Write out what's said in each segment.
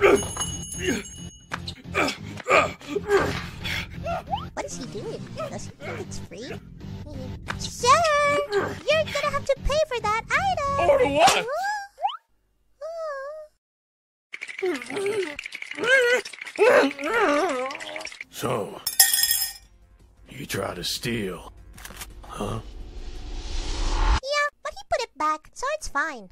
What is he doing? Does he think it's free? Sir, you're gonna have to pay for that item. Or what? So, you try to steal, huh? Yeah, but he put it back, so it's fine.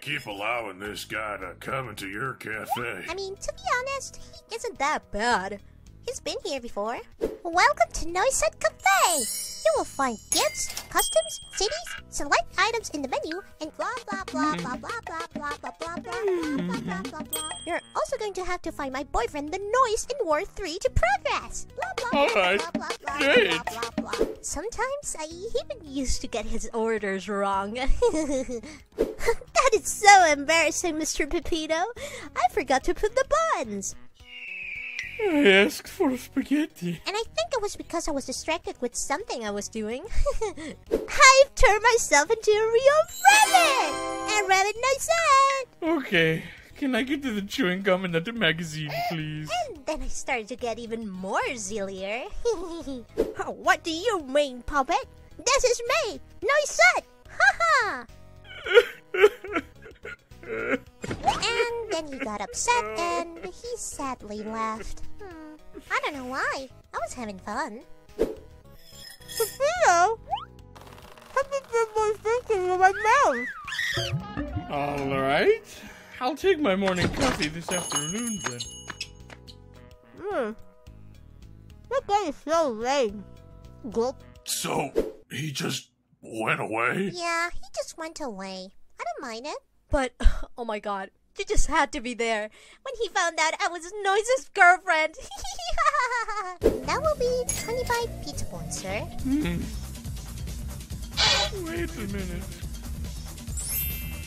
Keep allowing this guy to come into your cafe. I mean, to be honest, he isn't that bad. He's been here before. Welcome to Noisette Cafe! You will find gifts, customs, cities, select items in the menu, and blah blah blah blah blah blah blah blah blah blah blah blah blah blah. You're also going to have to find my boyfriend the Noise in War 3 to progress. Blah blah blah Alright, blah blah blah blah blah blah. Sometimes I even used to get his orders wrong. That is so embarrassing, Mr. Pepito. I forgot to put the buns. I asked for spaghetti. And I think it was because I was distracted with something I was doing. I've turned myself into a real rabbit! And rabbit knows that! Okay, can I get to the chewing gum and not the magazine, please? And then I started to get even more zealier. what do you mean, puppet? This is me, Noisette! Ha ha! Got upset and he sadly left. Hmm, I don't know why. I was having fun. Sophia! Have you been my thinking in my mouth? Alright. I'll take my morning coffee this afternoon then. Hmm. That guy is so lame. Gulp. So, he just went away? Yeah, he just went away. I don't mind it. But, oh my god, you just had to be there when he found out I was Noise's girlfriend. that will be 25 pizza points, sir. Hmm. Wait a minute.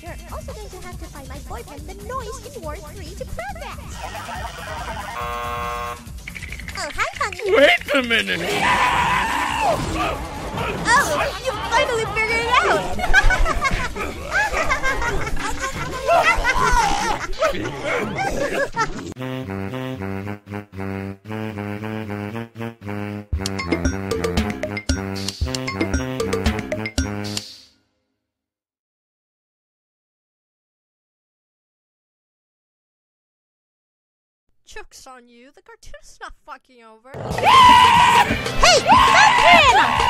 You're also going to have to find my boyfriend, the noise in War 3 to progress. Oh, hi, honey. Wait a minute! oh, you finally Joke's on you. The cartoon's not fucking over. hey! Stop!